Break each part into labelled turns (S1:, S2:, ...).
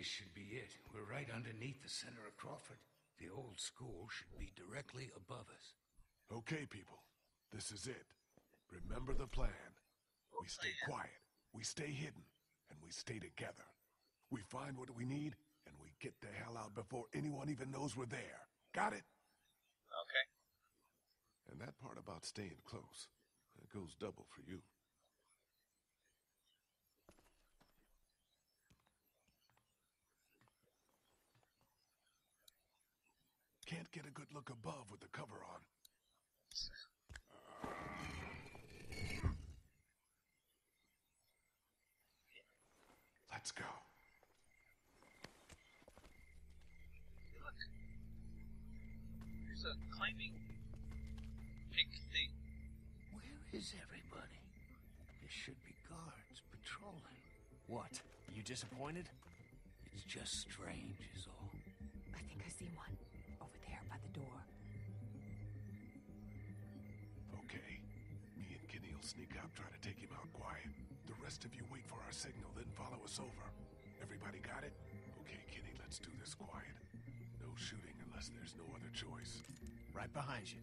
S1: This should be it. We're right underneath the center of Crawford. The old school should be directly above us.
S2: Okay, people. This is it. Remember the plan. We stay quiet, we stay hidden, and we stay together. We find what we need, and we get the hell out before anyone even knows we're there. Got it?
S3: Okay.
S2: And that part about staying close, that goes double for you. Can't get a good look above with the cover on. Let's go.
S3: Hey, look. There's a climbing pink thing.
S1: Where is everybody? There should be guards patrolling.
S4: What? You disappointed?
S1: It's just strange, is all.
S5: I think I see one. Over there by the door.
S2: Okay. Me and Kenny will sneak out, try to take him out quiet. The rest of you wait for our signal, then follow us over. Everybody got it? Okay, Kenny, let's do this quiet. No shooting unless there's no other choice.
S4: Right behind you.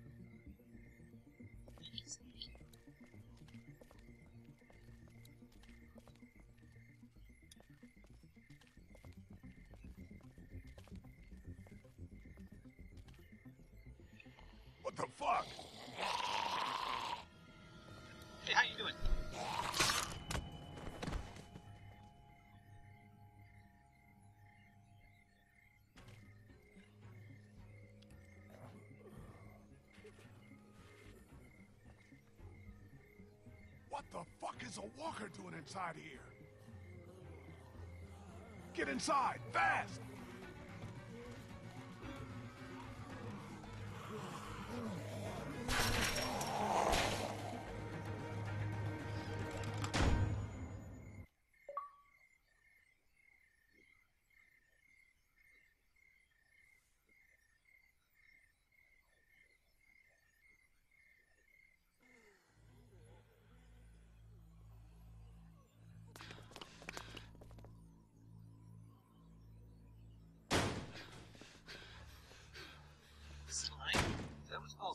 S2: What the fuck is a walker doing inside here? Get inside, fast!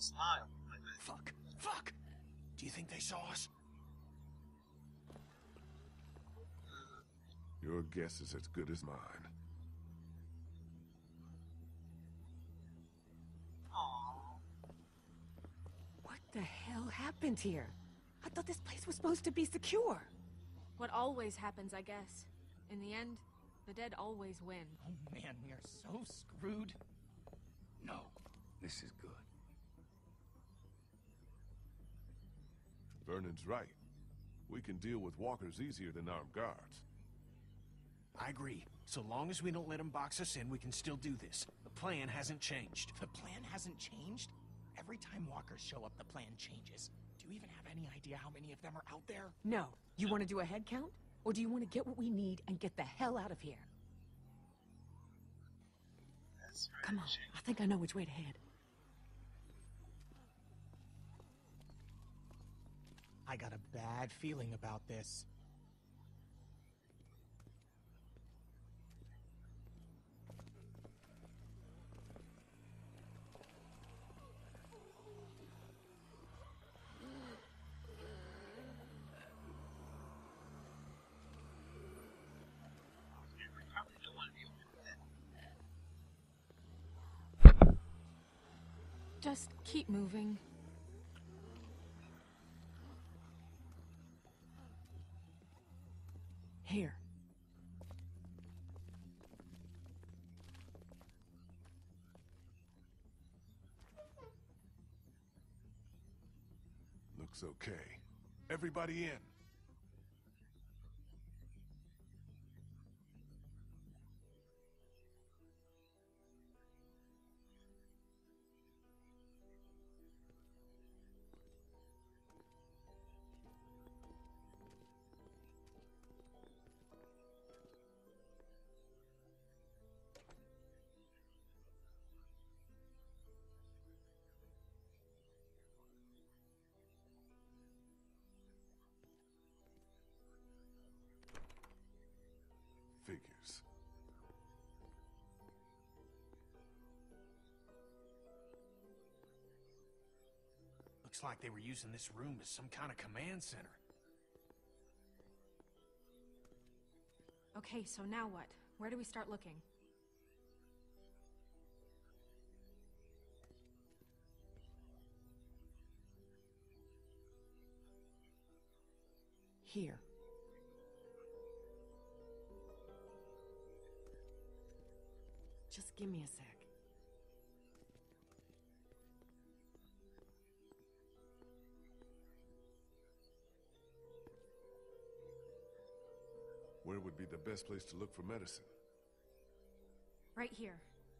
S3: Smile.
S4: Fuck. Fuck. Do you think they saw us?
S2: Your guess is as good as mine.
S3: Aww.
S5: What the hell happened here? I thought this place was supposed to be secure.
S6: What always happens, I guess. In the end, the dead always win.
S7: Oh man, we are so screwed.
S1: No, this is good.
S2: Vernon's right. We can deal with walkers easier than armed guards.
S4: I agree. So long as we don't let them box us in, we can still do this. The plan hasn't changed.
S7: The plan hasn't changed? Every time walkers show up, the plan changes. Do you even have any idea how many of them are out there?
S5: No. You want to do a head count? Or do you want to get what we need and get the hell out of here?
S3: That's right.
S5: Come on. I think I know which way to head.
S7: I got a bad feeling about this.
S6: Just keep moving.
S5: Here.
S2: Looks okay. Everybody in.
S7: Looks like they were using this room as some kind of command center.
S6: Okay, so now what? Where do we start looking?
S5: Here. Just give me a sec.
S2: The best place to look for medicine?
S6: Right here.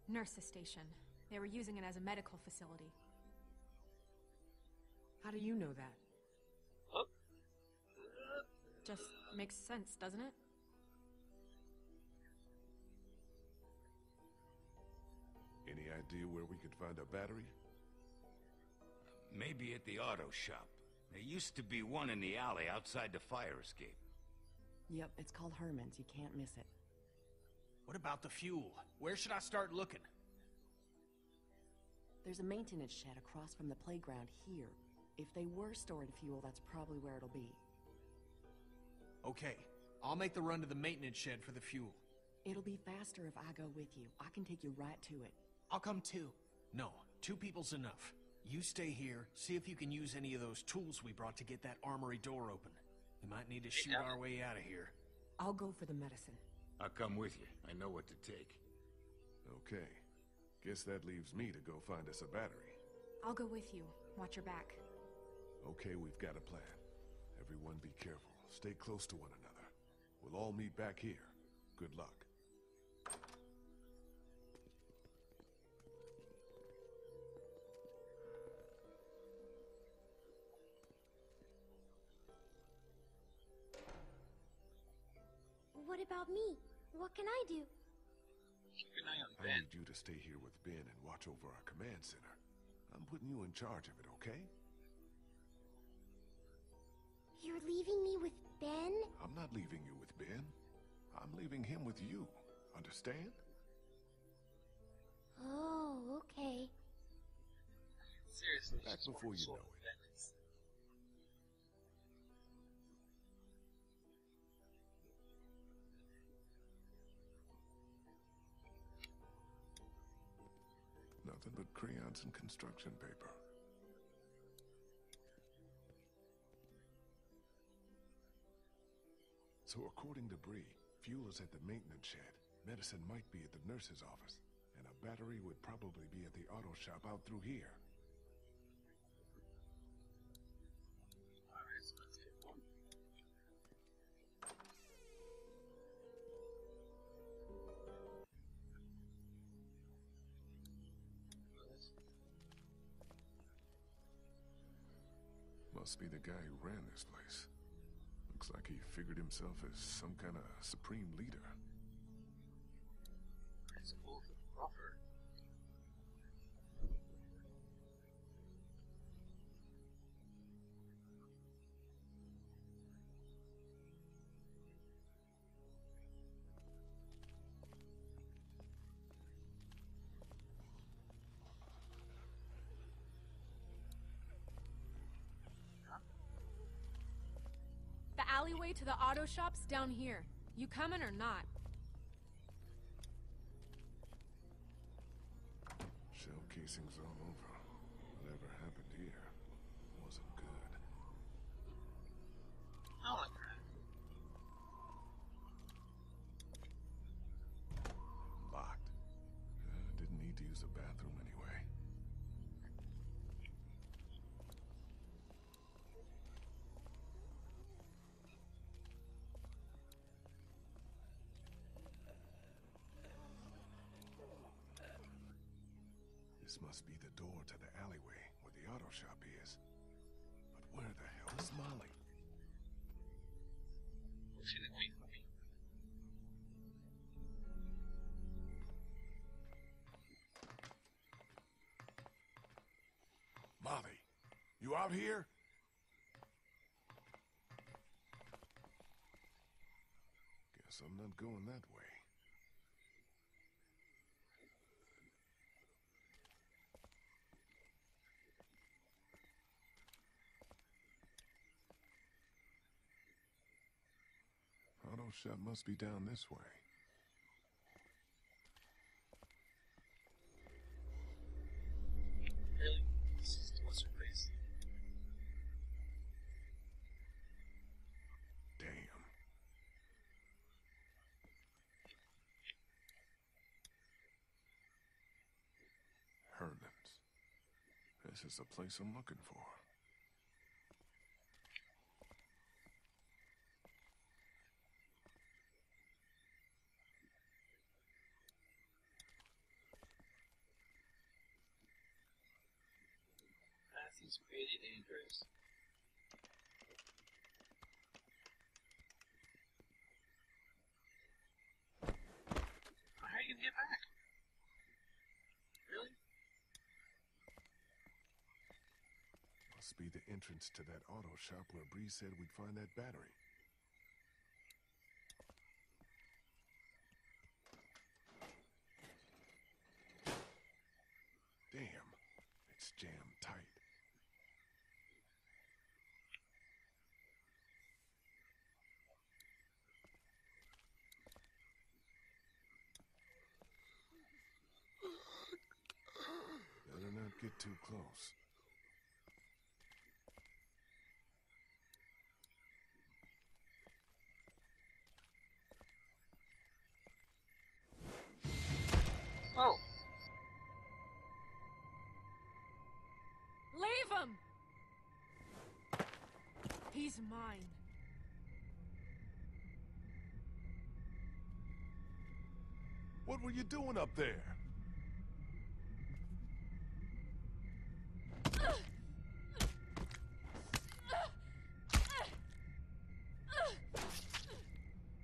S6: Nurse's station. They were using it as a medical facility.
S5: How do you know that?
S6: Just makes sense, doesn't it?
S2: Any idea where we could find a battery?
S8: Maybe at the auto shop. There used to be one in the alley outside the fire escape.
S5: Yep, it's called Herman's. You can't miss it.
S7: What about the fuel? Where should I start looking?
S5: There's a maintenance shed across from the playground here. If they were storing fuel, that's probably where it'll be.
S7: Okay, I'll make the run to the maintenance shed for the fuel.
S5: It'll be faster if I go with you. I can take you right to it.
S9: I'll come too.
S7: No, two people's enough. You stay here, see if you can use any of those tools we brought to get that armory door open. We might need to shoot our way out of here.
S5: I'll go for the medicine.
S8: I'll come with you. I know what to take.
S2: Okay. Guess that leaves me to go find us a battery.
S6: I'll go with you. Watch your back.
S2: Okay, we've got a plan. Everyone be careful. Stay close to one another. We'll all meet back here. Good luck.
S10: What about me? What can I do?
S4: keep an eye on
S2: I
S4: Ben.
S2: need you to stay here with Ben and watch over our command center. I'm putting you in charge of it, okay?
S10: You're leaving me with Ben?
S2: I'm not leaving you with Ben. I'm leaving him with you. Understand?
S10: Oh, okay.
S4: Seriously,
S2: Back before you know it. Crayons and construction paper. So according to Brie, fuel is at the maintenance shed. Medicine might be at the nurse's office. And a battery would probably be at the auto shop out through here. Guy who ran this place. Looks like he figured himself as some kind of supreme leader.
S4: Principal of
S6: Alleyway to the auto shop's down here. You coming or not?
S2: Shell casings all must be the door to the alleyway where the auto shop is. But where the hell is Molly? Molly, you out here? Guess I'm not going that way. Shop must be down this way. Damn. This is the place I'm looking for.
S3: Seems pretty dangerous. How are you gonna get back? Really?
S2: Must be the entrance to that auto shop where Brie said we'd find that battery. Damn, it's jammed tight. Better not get too close.
S3: Oh!
S6: Leave him! He's mine.
S2: What were you doing up there?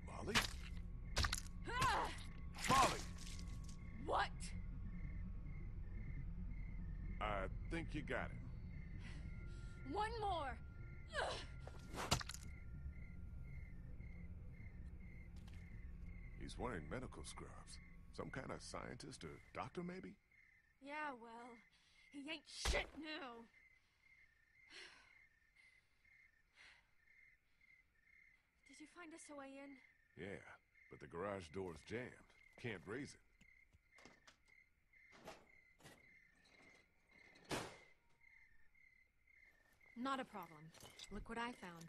S2: Molly? Molly!
S6: What?
S2: I think you got him.
S6: One more!
S2: He's wearing medical scrubs. Some kind of scientist or doctor, maybe?
S6: Yeah, well, he ain't shit now. Did you find us a way in?
S2: Yeah, but the garage door's jammed. Can't raise it.
S6: Not a problem. Look what I found.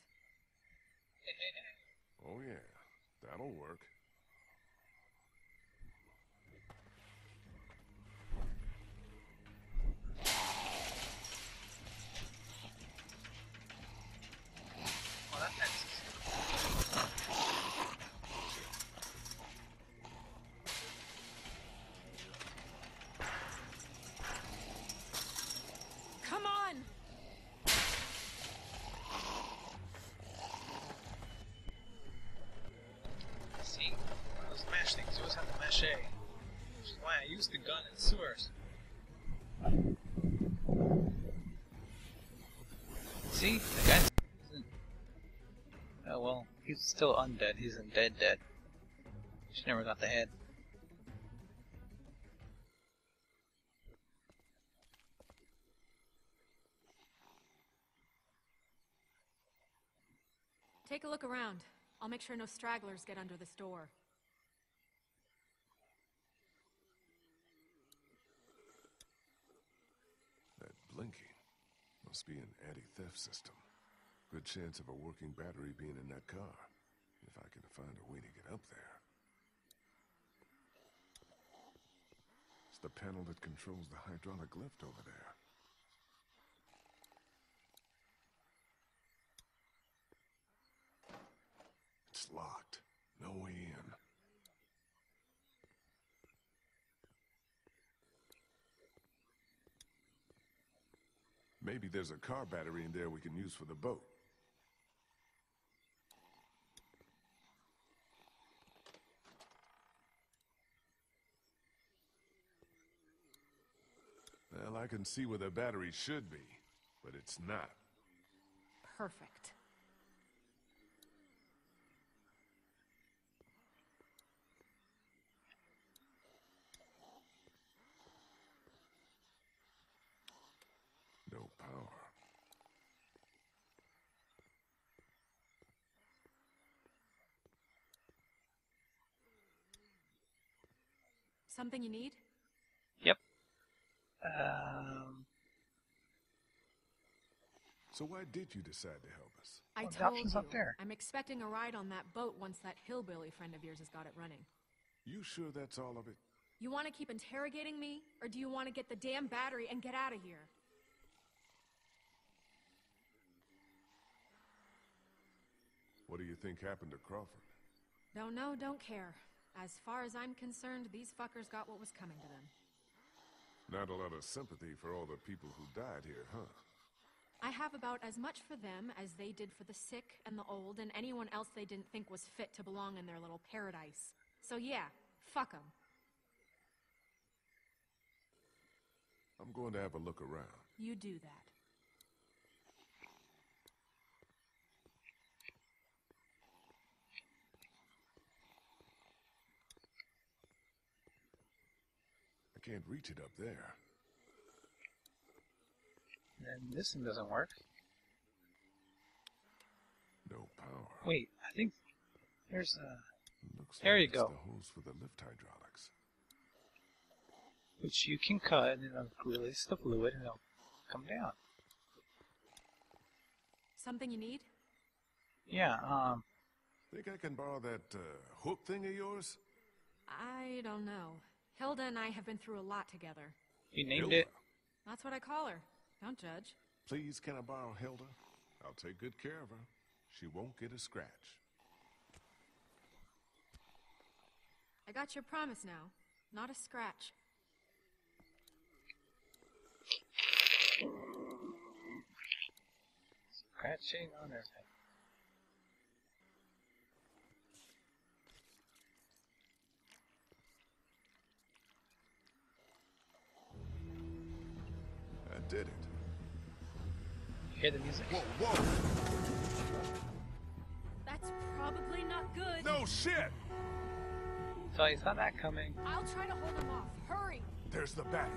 S2: Oh, yeah. That'll work.
S3: Well, that fixes.
S6: Come on!
S3: See, those mesh things always have the mesh A. Which is why I used the gun in sewers. See, the guy isn't. Oh well, he's still undead. He's in dead dead. She never got the head.
S6: Take a look around. I'll make sure no stragglers get under this door.
S2: That blinking must be an anti-theft system. Good chance of a working battery being in that car. Find a way to get up there. It's the panel that controls the hydraulic lift over there. It's locked. No way in. Maybe there's a car battery in there we can use for the boat. can see where the battery should be, but it's not.
S6: Perfect.
S2: No power.
S6: Something you need?
S3: Yep. Uh...
S2: So why did you decide to help us?
S6: I
S3: Well,
S6: told
S3: option's
S6: you.
S3: up there.
S6: I'm expecting a ride on that boat once that hillbilly friend of yours has got it running.
S2: You sure that's all of it?
S6: You want to keep interrogating me, or do you want to get the damn battery and get out of here?
S2: What do you think happened to Crawford?
S6: Don't know, don't care. As far as I'm concerned, these fuckers got what was coming to them.
S2: Not a lot of sympathy for all the people who died here, huh?
S6: I have about as much for them as they did for the sick and the old and anyone else they didn't think was fit to belong in their little paradise. So yeah, fuck them.
S2: I'm going to have a look around.
S6: You do that.
S2: I can't reach it up there.
S3: And this one doesn't work.
S2: No power.
S3: Wait, I think there's a
S2: Looks
S3: There
S2: like
S3: you go.
S2: the hose for the lift hydraulics.
S3: which you can cut and it'll release the fluid and it'll come down.
S6: Something you need?
S3: Yeah, um,
S2: Think I can borrow that uh, hook thing of yours?
S6: I don't know. Hilda and I have been through a lot together.
S3: you named
S2: Hilda.
S3: it.
S6: That's what I call her. Don't judge.
S2: Please, can I borrow Hilda? I'll take good care of her. She won't get a scratch.
S6: I got your promise now. Not a scratch.
S3: Scratching on everything. Hear the music?
S2: Whoa, whoa!
S6: That's probably not good.
S2: No shit!
S3: So you saw that coming.
S6: I'll try to hold him off. Hurry!
S2: There's the battery.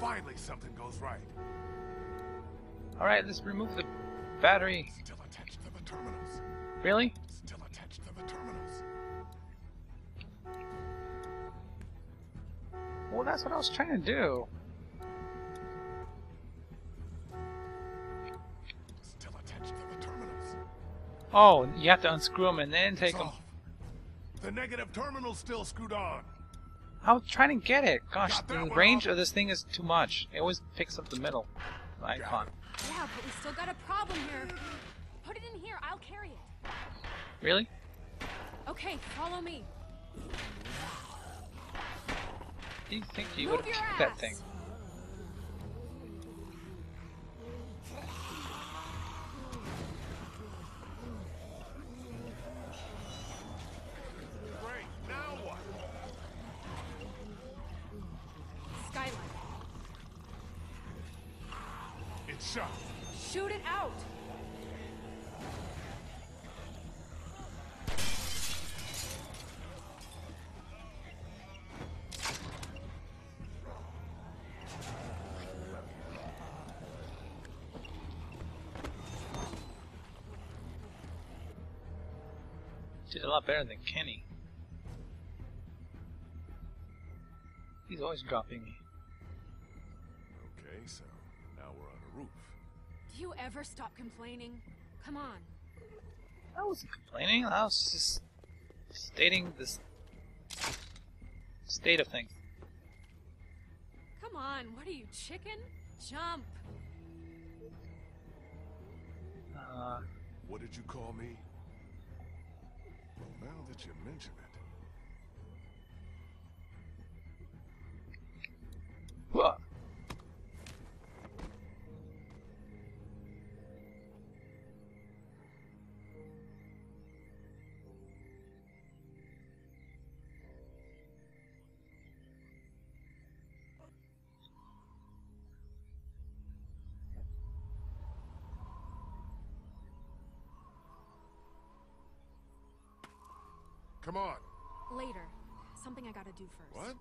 S2: Finally, something goes right.
S3: Alright, let's remove the battery.
S2: Still attached to the terminals.
S3: Really?
S2: Still attached to the terminals.
S3: Well, that's what I was trying to do. Oh, you have to unscrew them and then take them.
S2: off. The negative terminal's still screwed on.
S3: I was trying to get it. Gosh, the range
S2: off.
S3: of this thing is too much. It always picks up the middle icon.
S6: Yeah, but we still got a problem here. Put it in here. I'll carry it.
S3: Really?
S6: Okay, follow me.
S3: Do you think you would have
S6: your
S3: kicked that thing? A lot better than Kenny. He's always dropping me.
S2: Okay, so now we're on a roof.
S6: Do you ever stop complaining? Come on.
S3: I wasn't complaining. I was just stating this state of things.
S6: Come on. What are you, chicken? Jump.
S3: Uh,
S2: What did you call me? Now that you mention it, come on.
S6: Later. Something I gotta do first.
S2: What?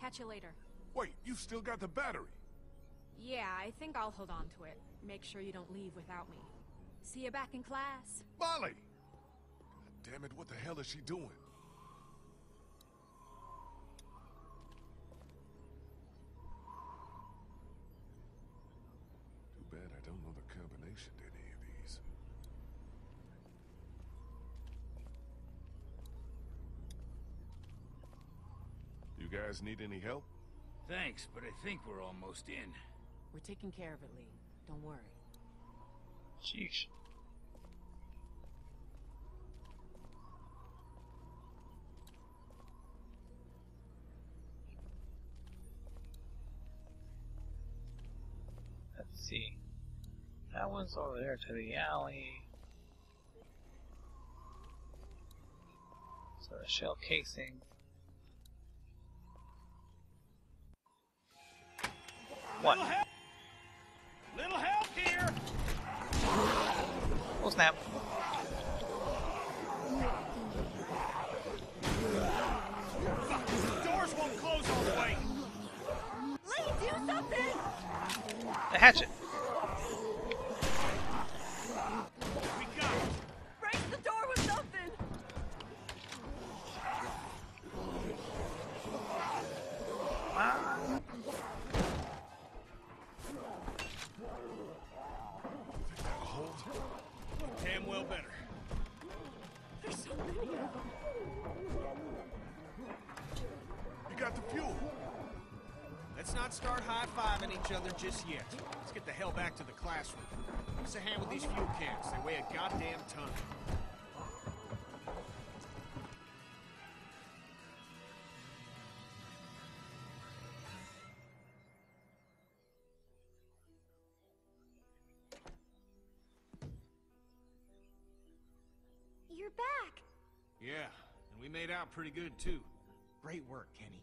S6: Catch you later.
S2: Wait, you still got the battery.
S6: Yeah, I think I'll hold on to it. Make sure you don't leave without me. See you back in class.
S2: Molly! God damn it, what the hell is she doing? Guys need any help?
S1: Thanks, but I think we're almost in.
S5: We're taking care of it, Lee. Don't worry.
S3: Sheesh. Let's see. That one's over there to the alley. So the shell casing. What?
S4: Little help here!
S3: Oh snap.
S4: Doors won't close all the way!
S5: Lee, do something!
S3: The hatchet.
S4: High-fiving each other just yet. Let's get the hell back to the classroom. Give us a hand with these fuel cans. They weigh a goddamn ton.
S10: You're back.
S4: Yeah, and we made out pretty good, too.
S7: Great work, Kenny.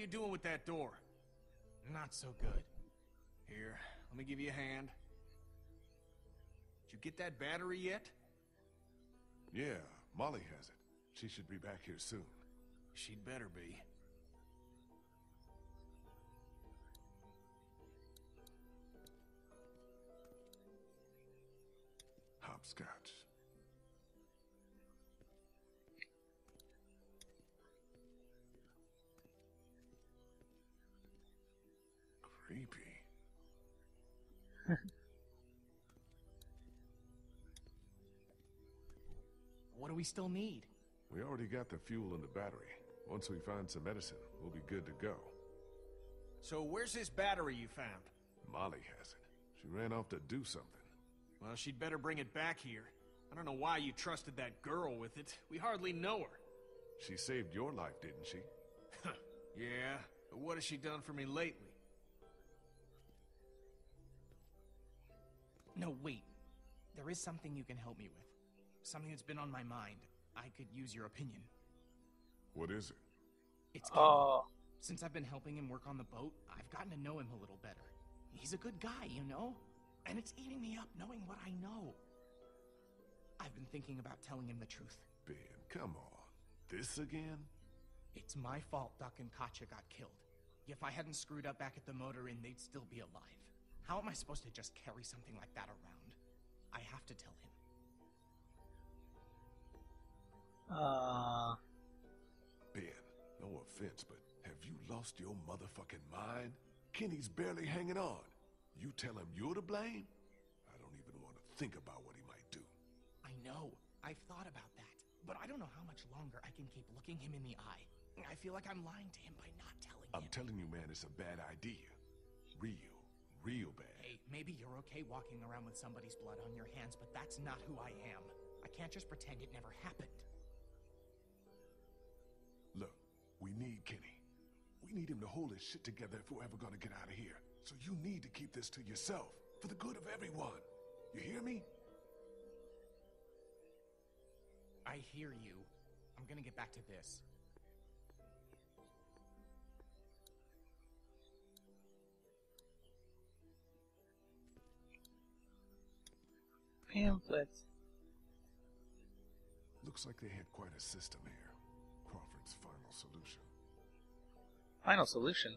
S4: You doing with that door?
S7: Not so good.
S4: Here, let me give you a hand. Did you get that battery yet?
S2: Yeah, Molly has it. She should be back here soon.
S4: She'd better be.
S2: Hopscotch. Creepy.
S7: What do we still need?
S2: We already got the fuel and the battery. Once we find some medicine, we'll be good to go.
S4: So where's this battery you found?
S2: Molly has it. She ran off to do something.
S4: Well, she'd better bring it back here. I don't know why you trusted that girl with it. We hardly know her.
S2: She saved your life, didn't she?
S4: Yeah, but what has she done for me lately?
S7: No, wait. There is something you can help me with. Something that's been on my mind. I could use your opinion.
S2: What is it?
S7: It's Kenny.
S3: Oh,
S7: Since I've been helping him work on the boat, I've gotten to know him a little better. He's a good guy, you know? And it's eating me up knowing what I know. I've been thinking about telling him the truth.
S2: Ben, come on. This again?
S7: It's my fault Duck and Katjaa got killed. If I hadn't screwed up back at the motor inn, they'd still be alive. How am I supposed to just carry something like that around? I have to tell him.
S3: uh,
S2: Ben, no offense, but have you lost your motherfucking mind? Kenny's barely hanging on. You tell him you're to blame? I don't even want to think about what he might do.
S7: I know. I've thought about that. But I don't know how much longer I can keep looking him in the eye. I feel like I'm lying to him by not telling
S2: I'm
S7: him.
S2: telling you, man, it's a bad idea. Real, real bad.
S7: Hey, maybe you're okay walking around with somebody's blood on your hands, but that's not who I am. I can't just pretend it never happened.
S2: Look, we need Kenny. We need him to hold his shit together if we're ever gonna get out of here. So you need to keep this to yourself, for the good of everyone. You hear me?
S7: I hear you. I'm gonna get back to this.
S3: Pamphlets.
S2: Looks like they had quite a system here. Crawford's final solution.
S3: Final solution.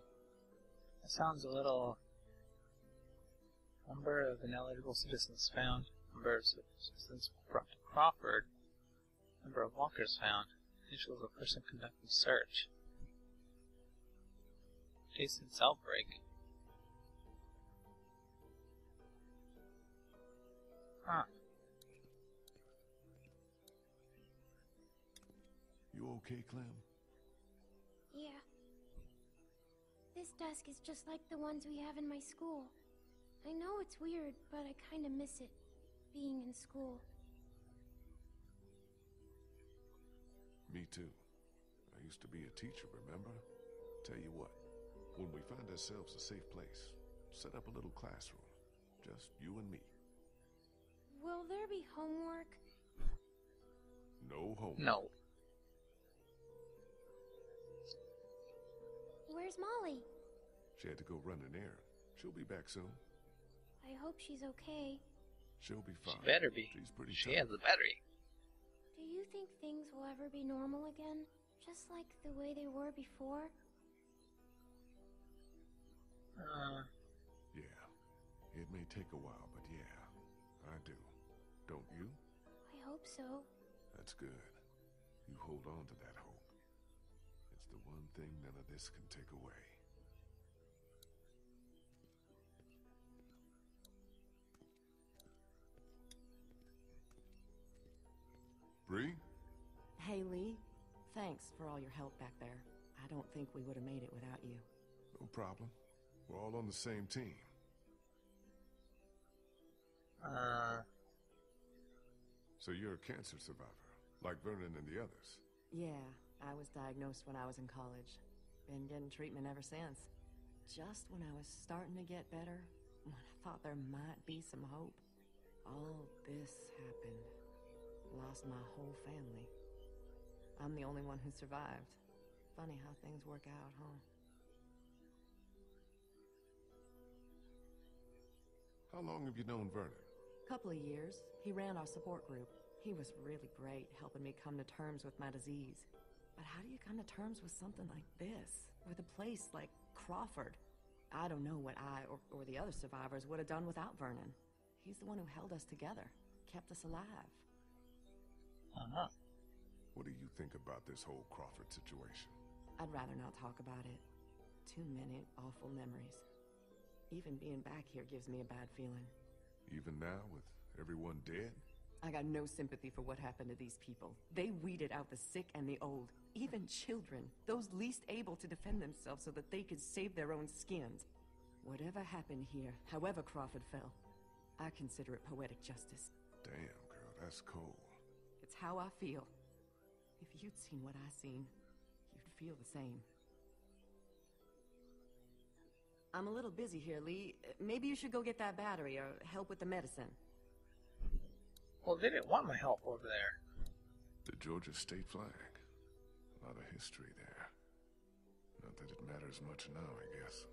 S3: That sounds a little. Number of ineligible citizens found. Number of citizens brought to Crawford. Number of walkers found. Initials of person conducting search. Days since outbreak. Huh.
S2: You okay, Clem?
S10: Yeah. This desk is just like the ones we have in my school. I know it's weird, but I kinda miss it, being in school.
S2: Me too. I used to be a teacher, remember? Tell you what, when we find ourselves a safe place, set up a little classroom. Just you and me.
S10: Will there be homework?
S2: No homework.
S3: No.
S10: Where's Molly?
S2: She had to go run an errand. She'll be back soon.
S10: I hope she's okay.
S2: She'll be
S3: She
S2: fine.
S3: better be.
S2: She's pretty
S3: She
S2: tough.
S3: has the battery.
S10: Do you think things will ever be normal again? Just like the way they were before?
S3: Uh,
S2: Yeah. It may take a while, but yeah, I do. Don't you?
S10: I hope so.
S2: That's good. You hold on to that hope. It's the one thing none of this can take away. Brie?
S5: Hey, Lee. Thanks for all your help back there. I don't think we would have made it without you.
S2: No problem. We're all on the same team.
S3: uh,
S2: So you're a cancer survivor, like Vernon and the others.
S5: Yeah, I was diagnosed when I was in college. Been getting treatment ever since. Just when I was starting to get better, when I thought there might be some hope, all this happened. Lost my whole family. I'm the only one who survived. Funny how things work out, huh?
S2: How long have you known Vernon?
S5: Couple of years. He ran our support group. He was really great, helping me come to terms with my disease. But how do you come to terms with something like this? With a place like Crawford? I don't know what I or, or the other survivors would have done without Vernon. He's the one who held us together, kept us alive.
S3: uh-huh.
S2: What do you think about this whole Crawford situation?
S5: I'd rather not talk about it. Too many awful memories. Even being back here gives me a bad feeling.
S2: Even now, with everyone dead?
S5: I got no sympathy for what happened to these people. They weeded out the sick and the old, even children, those least able to defend themselves so that they could save their own skins. Whatever happened here, however Crawford fell, I consider it poetic justice.
S2: Damn, girl, that's cold.
S5: It's how I feel. If you'd seen what I seen, you'd feel the same. I'm a little busy here, Lee. Maybe you should go get that battery or help with the medicine.
S3: Well, they didn't want my help over there.
S2: The Georgia state flag. A lot of history there. Not that it matters much now, I guess.